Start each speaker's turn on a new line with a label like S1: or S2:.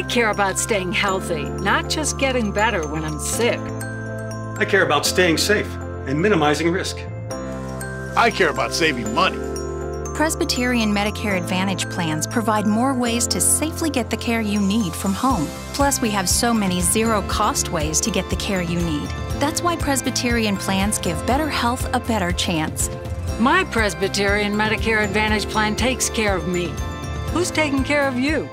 S1: I care about staying healthy, not just getting better when I'm sick.
S2: I care about staying safe and minimizing risk.
S3: I care about saving money.
S4: Presbyterian Medicare Advantage plans provide more ways to safely get the care you need from home. Plus, we have so many zero cost ways to get the care you need. That's why Presbyterian plans give better health a better chance.
S1: My Presbyterian Medicare Advantage plan takes care of me. Who's taking care of you?